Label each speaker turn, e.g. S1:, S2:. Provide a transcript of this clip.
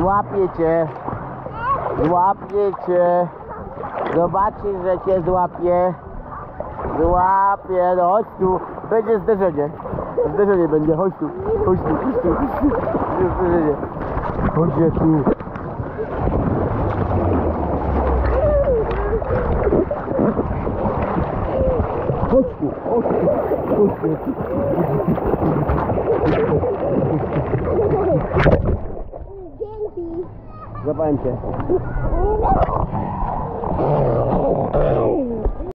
S1: Złapię cię. Złapię cię. Zobaczysz, że cię złapię. Złapię, no chodź tu. Będzie zderzenie. Zderzenie będzie, chodź tu. Chodź tu, chodź tu, chodź tu. Będzie zderzenie. Chodź tu. Chodź tu, chodź tu, chodź tu.
S2: Dzięki.
S1: Złapałem cię.
S2: Nie